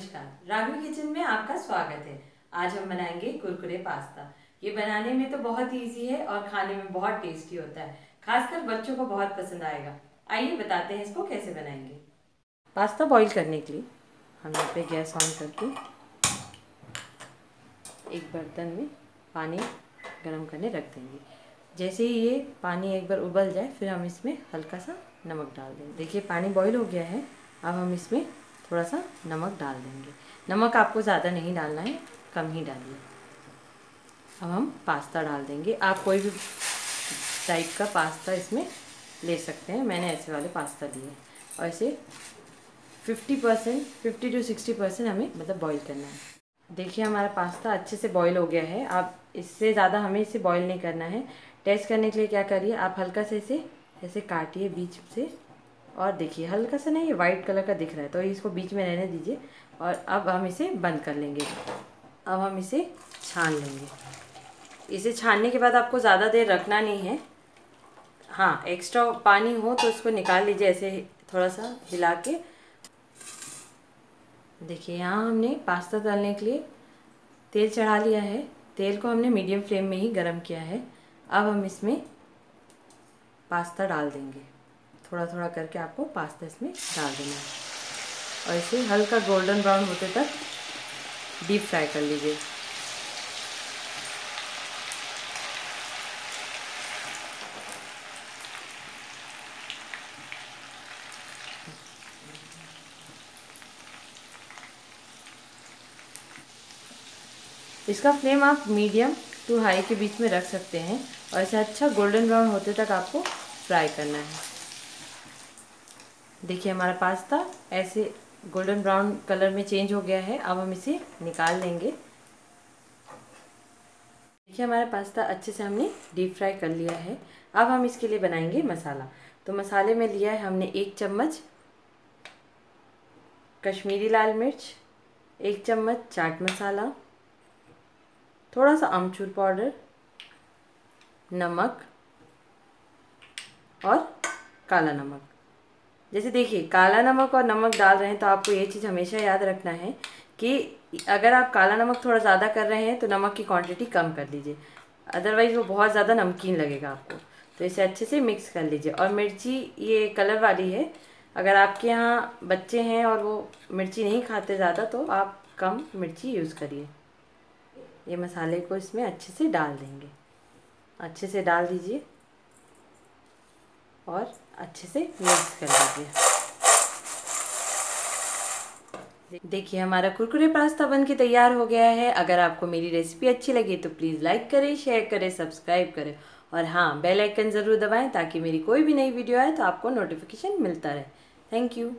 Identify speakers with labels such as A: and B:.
A: नमस्कार। राघवी किचन में आपका स्वागत है। आज हम बनाएँगे कुरकुरे पास्ता। ये बनाने में तो बहुत इजी है और खाने में बहुत टेस्टी होता है। खासकर बच्चों को बहुत पसंद आएगा। आइए बताते हैं इसको कैसे बनाएँगे। पास्ता बॉईल करने के लिए हम यहाँ पे गैस ऑन करके एक बर्तन में पानी गर्म करने रख देंगे। जैसे ही ये पानी एक बार उबल जाए, फिर हम इसमें हल्का सा नमक डाल देंगे। देखिए, पानी बॉईल हो गया है। अब हम इसमें थोड़ा सा नमक डाल देंगे। नमक आपको ज़्यादा नहीं डालना है, कम ही डालिए। अब हम पास्ता डाल देंगे। आप कोई भी टाइप का पास्ता इसमें ले सकते हैं। मैंने ऐसे वाले पास्ता लिए और इसे fifty percent fifty to sixty percent हमें मतलब बॉईल करना है। देखिए, हमारा पास्ता अच्छे से बॉईल हो गया है। आप इससे ज़्यादा हमें इसे बॉईल नहीं करना है। टेस्ट करने के लिए क्या करिए? आप हल्का से इसे, ऐसे काटिए, बीच से। और देखिए, हल्का सा ना ये वाइट कलर का दिख रहा है तो इसको बीच में रहने दीजिए और अब हम इसे बंद कर लेंगे। अब हम इसे छान लेंगे। इसे छानने के बाद आपको ज़्यादा देर रखना नहीं है। हाँ एक्स्ट्रा पानी हो तो उसको निकाल लीजिए ऐसे थोड़ा सा हिला के। देखिए, यहाँ हमने पास्ता डालने के लिए तेल चढ़ा लिया है। तेल को हमने मीडियम फ्लेम में ही गरम किया है। अब हम इसमें पास्ता डाल देंगे। थोड़ा थोड़ा करके आपको पास्ता इसमें डाल देना है। और इसे हल्का गोल्डन ब्राउन होते तक डीप फ्राई कर लीजिए। इसका फ्लेम आप मीडियम टू हाई के बीच में रख सकते हैं और इसे अच्छा गोल्डन ब्राउन होते तक आपको फ्राई करना है। देखिए, हमारा पास्ता ऐसे गोल्डन ब्राउन कलर में चेंज हो गया है। अब हम इसे निकाल लेंगे। देखिए, हमारा पास्ता अच्छे से हमने डीप फ्राई कर लिया है। अब हम इसके लिए बनाएँगे मसाला। तो मसाले में लिया है हमने एक चम्मच कश्मीरी लाल मिर्च, एक चम्मच चाट मसाला थोड़ा सा अमचूर पाउडर, नमक और काला नमक। जैसे देखिए, काला नमक और नमक डाल रहे हैं तो आपको ये चीज़ हमेशा याद रखना है कि अगर आप काला नमक थोड़ा ज़्यादा कर रहे हैं तो नमक की क्वांटिटी कम कर दीजिए। अदरवाइज़ वो बहुत ज़्यादा नमकीन लगेगा आपको। तो इसे अच्छे से मिक्स कर लीजिए। और मिर्ची ये कलर वाली है। अगर आपके यहाँ बच्चे हैं और वो मिर्ची नहीं खाते ज़्यादा तो आप कम मिर्ची यूज़ करिए। ये मसाले को इसमें अच्छे से डाल देंगे। अच्छे से डाल दीजिए। और अच्छे से मिक्स कर लीजिए। देखिए, हमारा कुरकुरे पास्ता बन के तैयार हो गया है। अगर आपको मेरी रेसिपी अच्छी लगी तो प्लीज़ लाइक करें, शेयर करें, सब्सक्राइब करें। और हाँ बेल आइकन ज़रूर दबाएँ ताकि मेरी कोई भी नई वीडियो आए तो आपको नोटिफिकेशन मिलता रहे। Thank you.